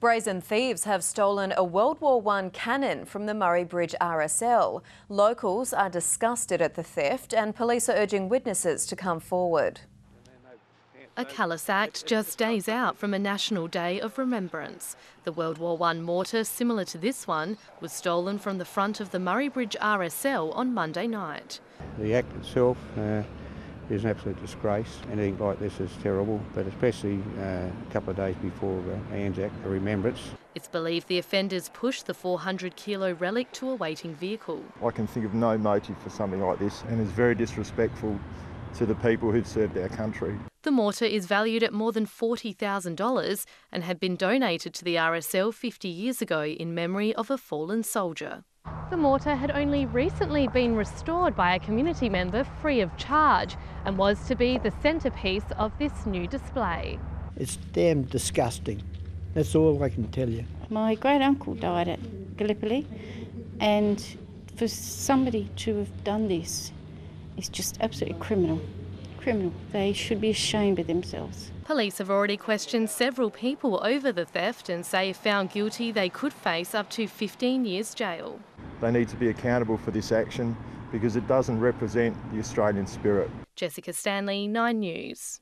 Brazen thieves have stolen a World War I cannon from the Murray Bridge RSL. Locals are disgusted at the theft and police are urging witnesses to come forward. A callous act just days out from a National Day of Remembrance. The World War I mortar, similar to this one, was stolen from the front of the Murray Bridge RSL on Monday night. The act itself uh, is an absolute disgrace. Anything like this is terrible, but especially uh, a couple of days before uh, Anzac, a remembrance. It's believed the offenders pushed the 400 kilo relic to a waiting vehicle. I can think of no motive for something like this and it's very disrespectful to the people who've served our country. The mortar is valued at more than $40,000 and had been donated to the RSL 50 years ago in memory of a fallen soldier. The mortar had only recently been restored by a community member free of charge and was to be the centrepiece of this new display. It's damn disgusting. That's all I can tell you. My great uncle died at Gallipoli, and for somebody to have done this is just absolutely criminal. Criminal. They should be ashamed of themselves. Police have already questioned several people over the theft and say if found guilty, they could face up to 15 years jail. They need to be accountable for this action because it doesn't represent the Australian spirit. Jessica Stanley, 9 News.